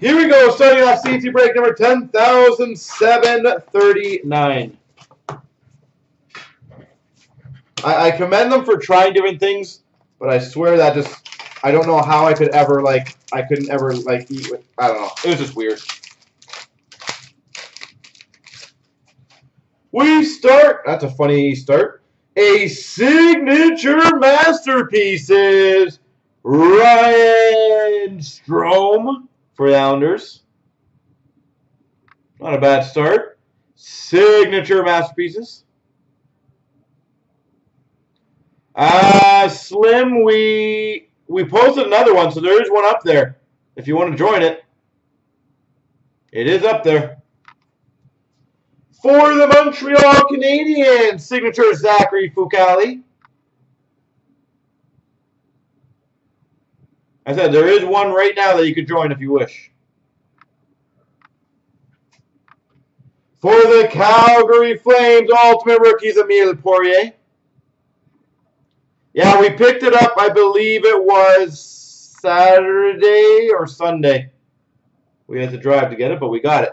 Here we go, starting off CT break number 10,739. I, I commend them for trying different things, but I swear that just, I don't know how I could ever, like, I couldn't ever, like, eat with, I don't know. It was just weird. We start, that's a funny start, a signature masterpieces, Ryan Strome for the Islanders. Not a bad start. Signature masterpieces. Uh, Slim, we we posted another one, so there is one up there. If you want to join it, it is up there. For the Montreal Canadiens, signature Zachary Fucale. I said there is one right now that you could join if you wish. For the Calgary Flames, Ultimate Rookies, Emile Poirier. Yeah, we picked it up, I believe it was Saturday or Sunday. We had to drive to get it, but we got it.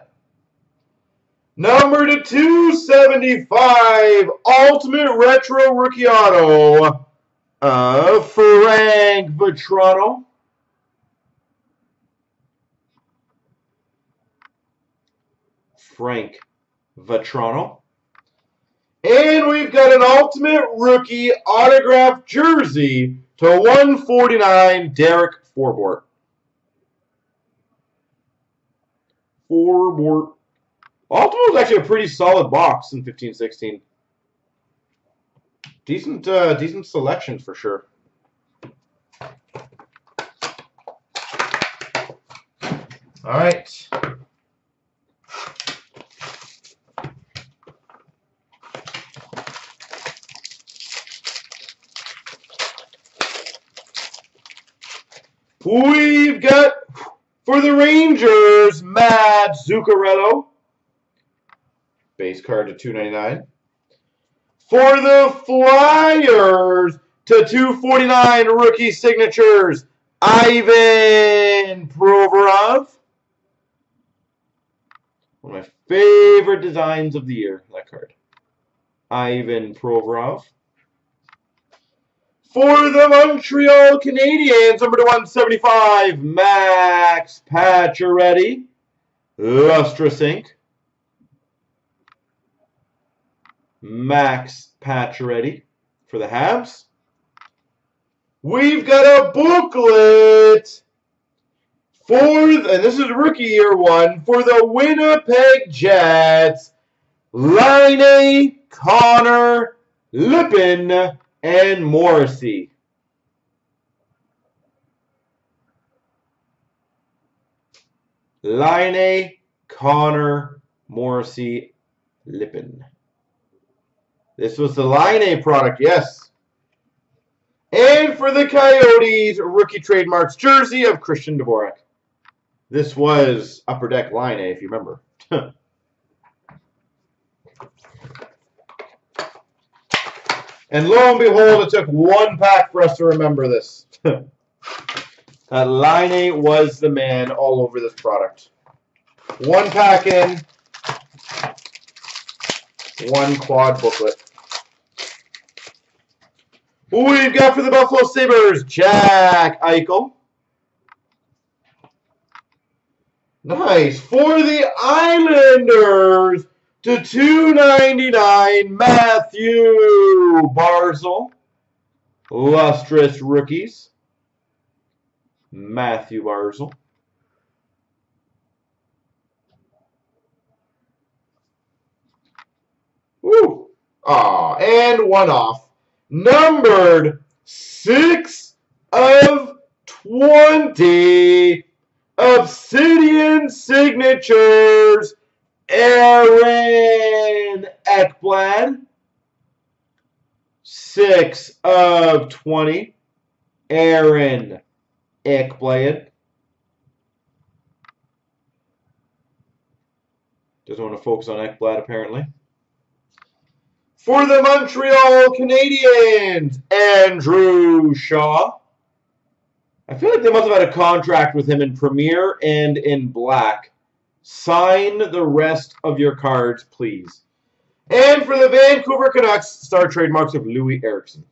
Number to 275, Ultimate Retro Rookie Auto, uh, Frank Vatrano. Frank Vatrano. And we've got an Ultimate Rookie autograph jersey to 149, Derek Forbort. Forbort. Ultimate was actually a pretty solid box in 15-16. Decent, uh, decent selection for sure. All right. We've got for the Rangers, Matt Zuccarello. Base card to 299. For the Flyers to 249 rookie signatures, Ivan Provorov. One of my favorite designs of the year, that card. Ivan Provorov. For the Montreal Canadiens, number to 175, Max Pacioretty. Lustrous Ink. Max Pacioretty for the Habs. We've got a booklet for, the, and this is rookie year one, for the Winnipeg Jets, Laine, Connor, Lipon, and Morrissey. Laine, Connor, Morrissey, Lipon. This was the Laine product, yes. And for the Coyotes, rookie trademarks jersey of Christian Dvorak. This was Upper Deck Laine, if you remember. And lo and behold, it took one pack for us to remember this. Uh, that Laine was the man all over this product. One pack in, one quad booklet. We've got for the Buffalo Sabres? Jack Eichel. Nice. For the Islanders, to 299 Mathew Barzal. Lustrous rookies. Mathew Barzal. Woo! Ah, and one off. Numbered 6 of 20 Obsidian Signatures Aaron Ekblad. 6 of 20. Aaron Ekblad. Doesn't want to focus on Ekblad, apparently. For the Montreal Canadiens, Andrew Shaw. I feel like they must have had a contract with him in Premier and in Black. Sign the rest of your cards, please. And for the Vancouver Canucks, star trademarks of Loui Eriksson.